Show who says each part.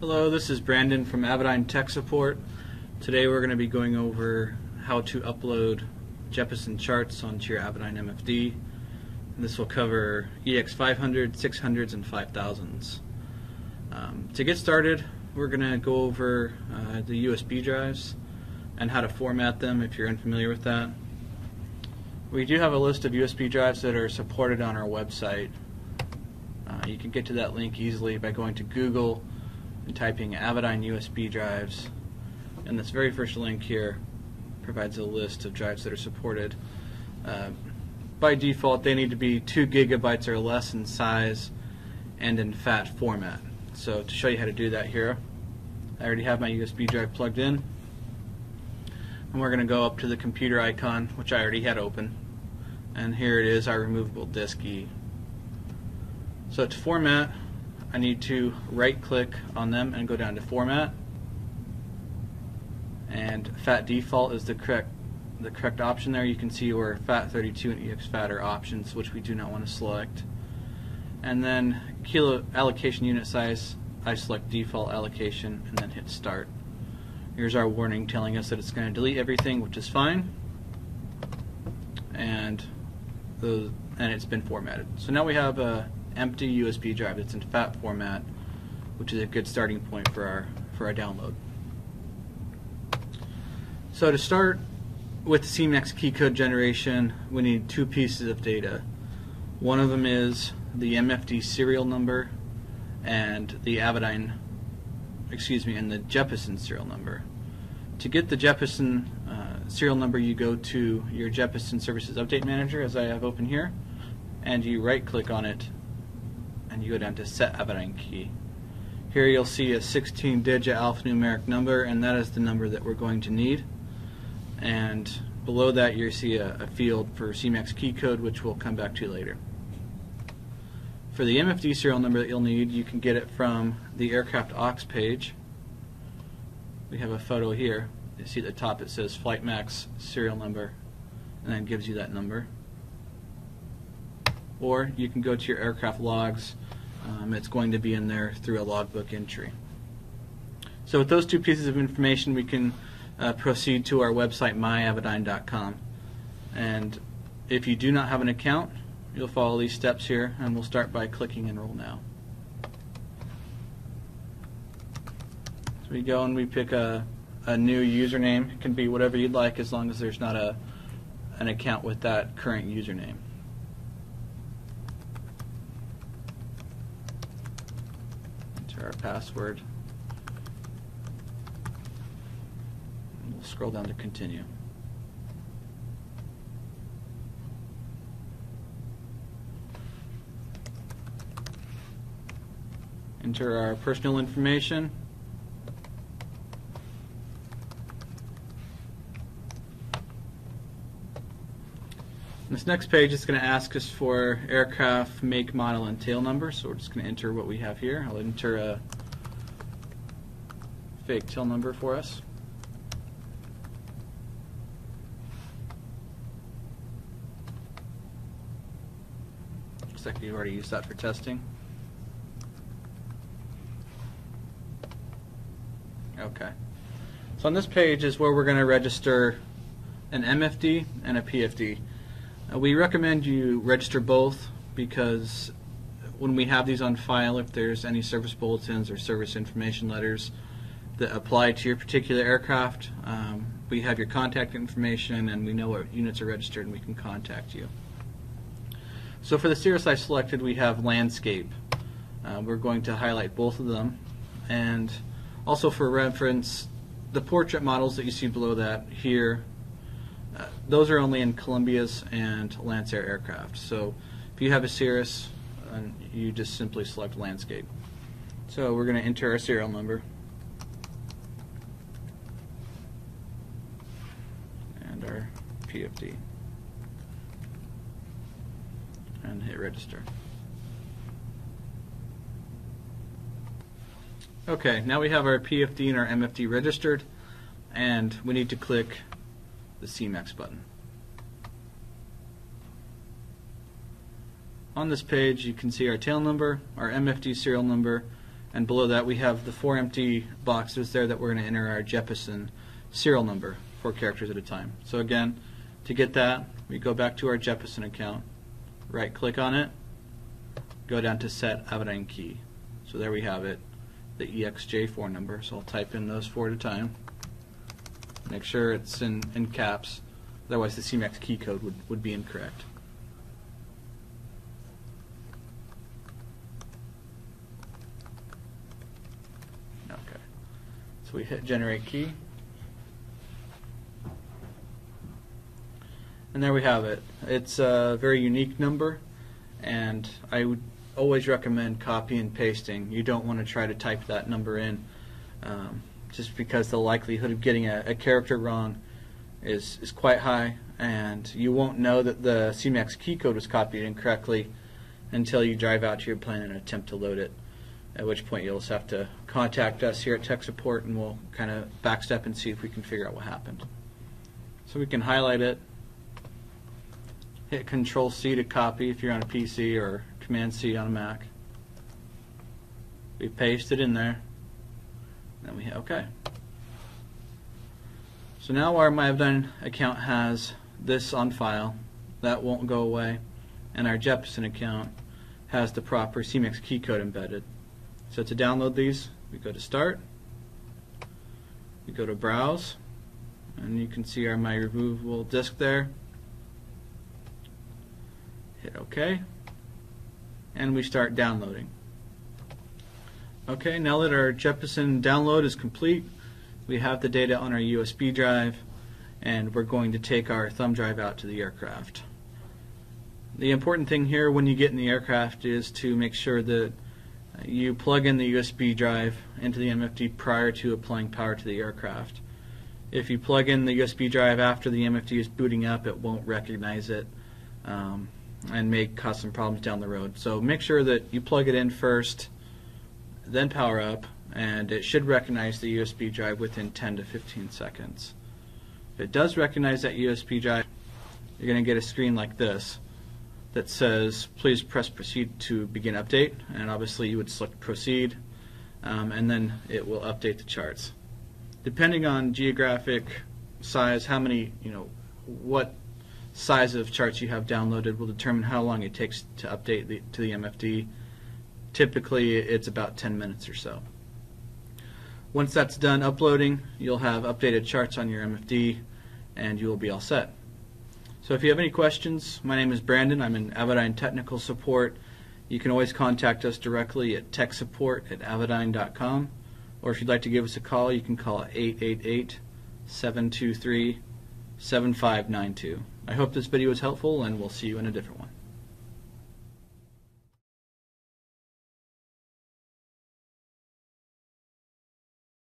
Speaker 1: Hello, this is Brandon from Avidyne Tech Support. Today we're going to be going over how to upload Jeppesen charts onto your Avidyne MFD. And this will cover EX500, 600s, and 5000s. Um, to get started, we're going to go over uh, the USB drives and how to format them if you're unfamiliar with that. We do have a list of USB drives that are supported on our website. Uh, you can get to that link easily by going to Google and typing Avidyne USB drives. And this very first link here provides a list of drives that are supported. Uh, by default, they need to be 2 gigabytes or less in size and in FAT format. So to show you how to do that here, I already have my USB drive plugged in. And we're going to go up to the computer icon, which I already had open. And here it is, our removable disk E. So to format, I need to right click on them and go down to format. And fat default is the correct the correct option there. You can see where FAT32 and EXFAT are options which we do not want to select. And then kilo allocation unit size I select default allocation and then hit start. Here's our warning telling us that it's going to delete everything which is fine. And the and it's been formatted. So now we have a empty USB drive that's in FAT format, which is a good starting point for our for our download. So to start with CMAX key code generation, we need two pieces of data. One of them is the MFD serial number and the Avidyne, excuse me, and the Jeppesen serial number. To get the Jeppesen uh, serial number, you go to your Jeppesen Services Update Manager, as I have open here, and you right-click on it and you go down to set Avidyne key. Here you'll see a 16 digit alphanumeric number and that is the number that we're going to need. And below that you see a, a field for CMAX key code which we'll come back to later. For the MFD serial number that you'll need, you can get it from the aircraft aux page. We have a photo here. You see at the top it says FlightMax serial number and then gives you that number or you can go to your aircraft logs. Um, it's going to be in there through a logbook entry. So with those two pieces of information, we can uh, proceed to our website, myavidyne.com. And if you do not have an account, you'll follow these steps here, and we'll start by clicking Enroll Now. So we go and we pick a, a new username. It can be whatever you'd like as long as there's not a an account with that current username. Our password. And we'll scroll down to continue. Enter our personal information. This next page is going to ask us for aircraft make, model, and tail number. So we're just going to enter what we have here. I'll enter a fake tail number for us. Looks like we've already used that for testing. Okay. So on this page is where we're going to register an MFD and a PFD. Uh, we recommend you register both because when we have these on file, if there's any service bulletins or service information letters that apply to your particular aircraft, um, we have your contact information and we know what units are registered and we can contact you. So for the Cirrus I selected, we have landscape. Uh, we're going to highlight both of them. And also for reference, the portrait models that you see below that here uh, those are only in Columbia's and Lancair aircraft. So if you have a Cirrus, uh, you just simply select landscape. So we're going to enter our serial number. And our PFD. And hit register. Okay, now we have our PFD and our MFD registered, and we need to click the CMAX button. On this page, you can see our tail number, our MFD serial number, And below that, we have the four empty boxes there that we're going to enter our Jeppesen serial number, four characters at a time. So again, to get that, we go back to our Jeppesen account, right click on it, go down to set Avidyne key. So there we have it, the EXJ4 number. So I'll type in those four at a time. Make sure it's in, in caps, otherwise the CMAX key code would, would be incorrect. Okay. So we hit generate key. And there we have it. It's a very unique number, and I would always recommend copy and pasting. You don't want to try to type that number in, um, just because the likelihood of getting a, a character wrong is, is quite high, and you won't know that the CMAX key code was copied incorrectly until you drive out to your plane and attempt to load it. At which point you'll just have to contact us here at tech support, and we'll kind of backstep and see if we can figure out what happened. So we can highlight it, hit Control C to copy if you're on a PC or Command C on a Mac. We paste it in there. Then we hit OK. So now our MyAvidyne account has this on file. That won't go away. And our Jeppesen account has the proper CMAX key code embedded. So to download these, we go to Start. We go to Browse. And you can see our My Removable Disk there hit OK, and we start downloading. Okay, now that our Jeppesen download is complete, we have the data on our USB drive, and we're going to take our thumb drive out to the aircraft. The important thing here when you get in the aircraft is to make sure that you plug in the USB drive into the MFD prior to applying power to the aircraft. If you plug in the USB drive after the MFD is booting up, it won't recognize it. Um, and may cause some problems down the road. So make sure that you plug it in first, then power up, and it should recognize the USB drive within 10 to 15 seconds. If it does recognize that USB drive, you're going to get a screen like this that says please press proceed to begin update and obviously you would select proceed um, and then it will update the charts. Depending on geographic size, how many, you know, what size of charts you have downloaded will determine how long it takes to update the, to the MFD. Typically, it's about 10 minutes or so. Once that's done uploading, you'll have updated charts on your MFD and you will be all set. So if you have any questions, my name is Brandon. I'm in Avidyne Technical Support. You can always contact us directly at techsupport at avidyne.com. Or if you'd like to give us a call, you can call 888 723 7592. I hope this video was helpful, and we'll see you in a different one.